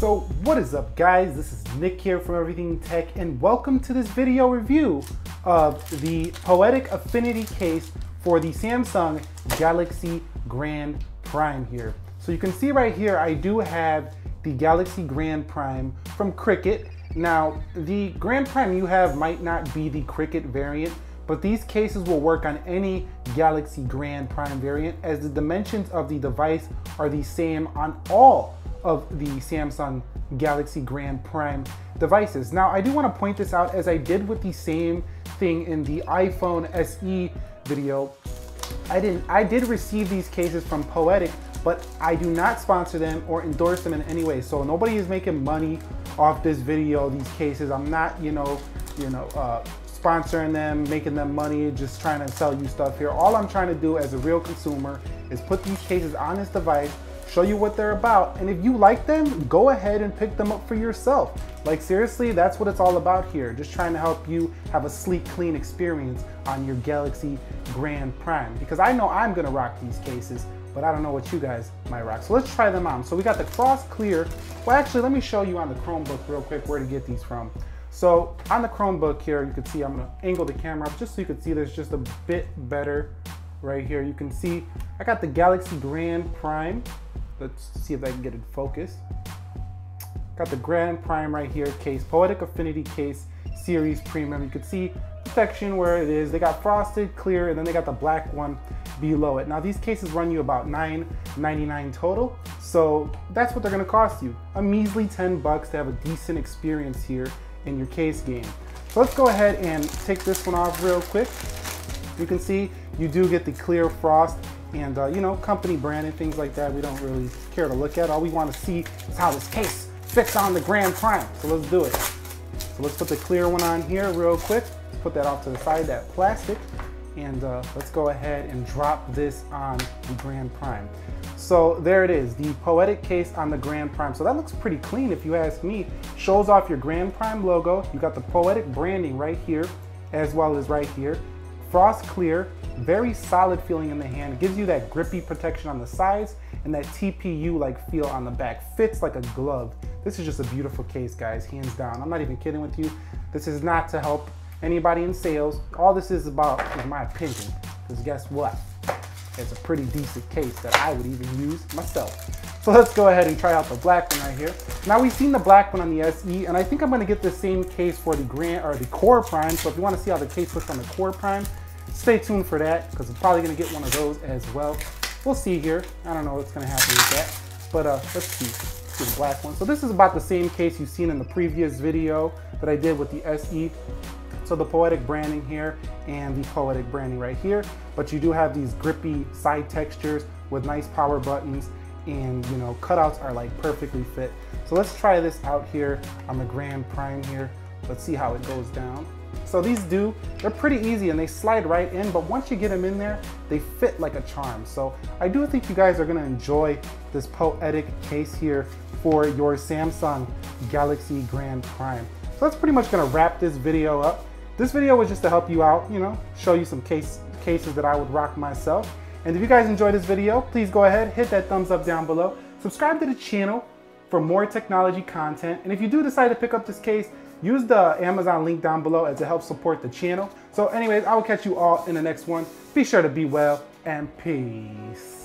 So what is up guys, this is Nick here from Everything Tech and welcome to this video review of the Poetic Affinity case for the Samsung Galaxy Grand Prime here. So you can see right here, I do have the Galaxy Grand Prime from Cricket. Now, the Grand Prime you have might not be the Cricket variant, but these cases will work on any Galaxy Grand Prime variant as the dimensions of the device are the same on all of the Samsung Galaxy Grand Prime devices. Now, I do want to point this out as I did with the same thing in the iPhone SE video. I didn't I did receive these cases from Poetic, but I do not sponsor them or endorse them in any way. So nobody is making money off this video, these cases. I'm not, you know, you know, uh, sponsoring them, making them money, just trying to sell you stuff here. All I'm trying to do as a real consumer is put these cases on this device show you what they're about. And if you like them, go ahead and pick them up for yourself. Like seriously, that's what it's all about here. Just trying to help you have a sleek, clean experience on your Galaxy Grand Prime. Because I know I'm gonna rock these cases, but I don't know what you guys might rock. So let's try them on. So we got the Frost Clear. Well, actually, let me show you on the Chromebook real quick where to get these from. So on the Chromebook here, you can see I'm gonna angle the camera up just so you can see there's just a bit better right here. You can see I got the Galaxy Grand Prime Let's see if I can get it focused. Got the Grand Prime right here, case, Poetic Affinity case, Series Premium. You can see section where it is. They got frosted, clear, and then they got the black one below it. Now these cases run you about $9.99 total. So that's what they're gonna cost you. A measly 10 bucks to have a decent experience here in your case game. So let's go ahead and take this one off real quick. You can see you do get the clear frost and uh, you know, company brand and things like that, we don't really care to look at. All we want to see is how this case fits on the Grand Prime. So let's do it. So let's put the clear one on here real quick. Put that off to the side, that plastic. And uh, let's go ahead and drop this on the Grand Prime. So there it is, the Poetic case on the Grand Prime. So that looks pretty clean if you ask me. Shows off your Grand Prime logo. You got the Poetic branding right here, as well as right here. Frost clear, very solid feeling in the hand. It gives you that grippy protection on the sides and that TPU like feel on the back. Fits like a glove. This is just a beautiful case, guys, hands down. I'm not even kidding with you. This is not to help anybody in sales. All this is about is my opinion. Because guess what? It's a pretty decent case that I would even use myself. So let's go ahead and try out the black one right here. Now we've seen the black one on the SE, and I think I'm gonna get the same case for the Grand or the Core Prime. So if you wanna see how the case looks on the Core Prime, stay tuned for that because I'm probably gonna get one of those as well. We'll see here. I don't know what's gonna happen with that, but uh, let's see. Let's the black one. So this is about the same case you've seen in the previous video that I did with the SE. So the Poetic branding here and the Poetic branding right here, but you do have these grippy side textures with nice power buttons and you know cutouts are like perfectly fit. So let's try this out here on the Grand Prime here. Let's see how it goes down. So these do, they're pretty easy and they slide right in, but once you get them in there, they fit like a charm. So I do think you guys are gonna enjoy this Poetic case here for your Samsung Galaxy Grand Prime. So that's pretty much gonna wrap this video up. This video was just to help you out, you know, show you some case cases that I would rock myself. And if you guys enjoyed this video, please go ahead, hit that thumbs up down below. Subscribe to the channel for more technology content. And if you do decide to pick up this case, use the Amazon link down below as it helps support the channel. So anyways, I will catch you all in the next one. Be sure to be well and peace.